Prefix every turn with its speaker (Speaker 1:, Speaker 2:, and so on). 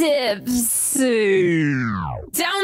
Speaker 1: tips. Down